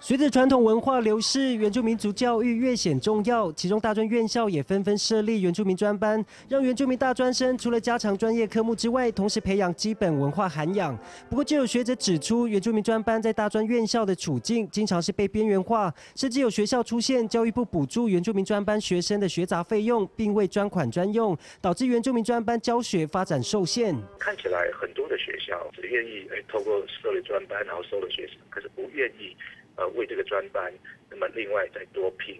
随着传统文化流逝，原住民族教育越显重要。其中大专院校也纷纷设立原住民专班，让原住民大专生除了加强专业科目之外，同时培养基本文化涵养。不过，就有学者指出，原住民专班在大专院校的处境经常是被边缘化，甚至有学校出现教育部补助原住民专班学生的学杂费用，并未专款专用，导致原住民专班教学发展受限。看起来很多的学校只愿意诶透过设立专班，然后收了学生，可是不愿意。呃，为这个专班，那么另外再多聘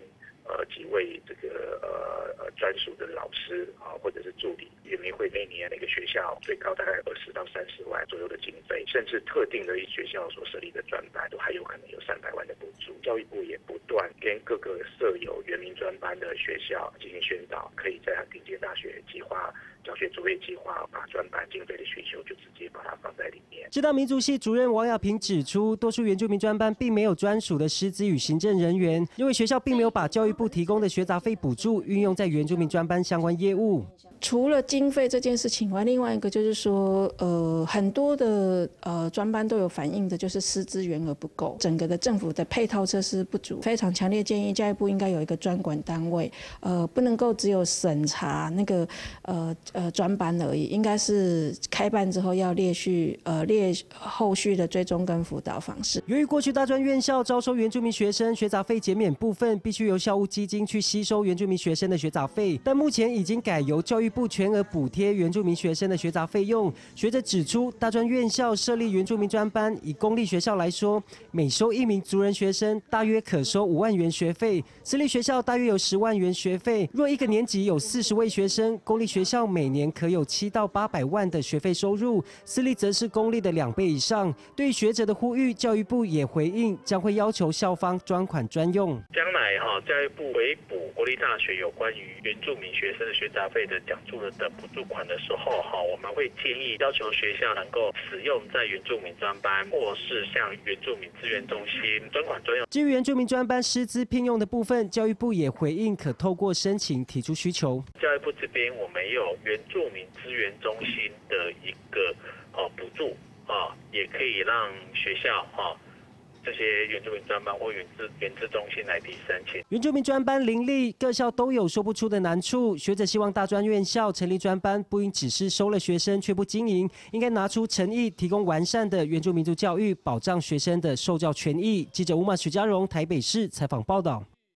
呃几位这个呃呃专属的老师啊，或者是助理。园民会每年那个学校最高大概二十到三十万左右的经费，甚至特定的学校所设立的专班，都还有可能有三百万的补助。教育部也不断跟各个设有园民专班的学校进行宣导，可以在顶尖大学计划教学卓越计划，把专班经费的需求就直接把它放在里面。知道民族系主任王亚平指出，多数原住民专班并没有专属的师资与行政人员，因为学校并没有把教育部提供的学杂费补助运用在原住民专班相关业务。除了经费这件事情外，另外一个就是说，呃，很多的呃专班都有反映的，就是师资源额不够，整个的政府的配套设施不足，非常强烈建议教育部应该有一个专管单位，呃，不能够只有审查那个呃呃专班而已，应该是开办之后要列序呃列后续的追踪跟辅导方式。由于过去大专院校招收原住民学生学杂费减免部分必须由校务基金去吸收原住民学生的学杂费，但目前已经改由教育。部全额补贴原住民学生的学杂费用。学者指出，大专院校设立原住民专班，以公立学校来说，每收一名族人学生，大约可收五万元学费；私立学校大约有十万元学费。若一个年级有四十位学生，公立学校每年可有七到八百万的学费收入，私立则是公立的两倍以上。对学者的呼吁，教育部也回应，将会要求校方专款专用。将来哈，教育部回补国立大学有关于原住民学生的学杂费的奖。助的补助款的时候，哈，我们会建议要求学校能够使用在原住民专班，或是向原住民资源中心专款专用。至于原住民专班师资聘用的部分，教育部也回应可透过申请提出需求。教育部这边我们有原住民资源中心的一个哦补助啊，也可以让学校哈。这些原住民专班或原治原资中心来提申请。原住民专班林立，各校都有说不出的难处。学者希望大专院校成立专班，不应只是收了学生却不经营，应该拿出诚意，提供完善的原住民族教育，保障学生的受教权益。记者吴马许家荣台北市采访报道。